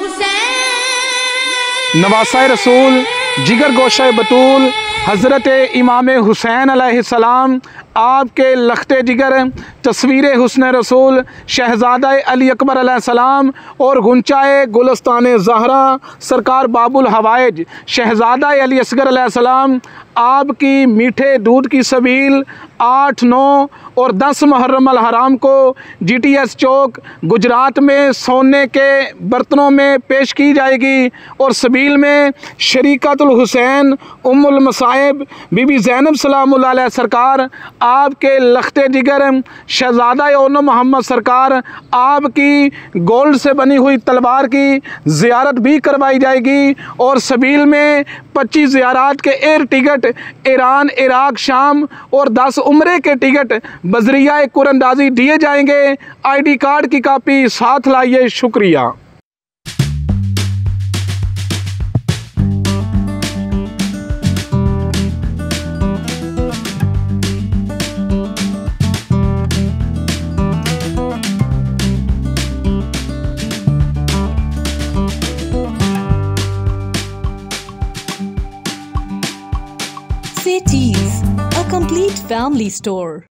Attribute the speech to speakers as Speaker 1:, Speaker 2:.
Speaker 1: حسین۔
Speaker 2: نواسہ رسول جگر گوشہ بطول حضرت امام حسین علیہ السلام آپ کے لخت جگر تصویر حسن رسول شہزادہ علی اکبر علیہ السلام اور گنچائے گلستان زہرا سرکار باب الحوائج شہزادہ علی اصغر علیہ السلام، آپ کی میٹھے دودھ کی سبیل آٹھ نو اور دس محرم الحرام کو جی ٹی ایس چوک گجرات میں سونے کے برتنوں میں پیش کی جائے گی اور سبیل میں شریکت الحسین ام المصائب، بی بی زینب سلام اللہ علیہ سرکار آپ کے لخت جگر شہزادہ اون محمد سرکار، آپ کی گولڈ سے بنی ہوئی تلوار کی زیارت بھی کروائی جائے گی اور سبیل میں پچیس زیارات کے ایئر ٹکٹ، ایران، عراق، شام اور دس عمرے کے ٹکٹ بذریعہ قرندازی دیے جائیں گے۔ آئی ڈی کارڈ کی کاپی ساتھ لائیے، شکریہ۔
Speaker 3: Cities, a complete family store.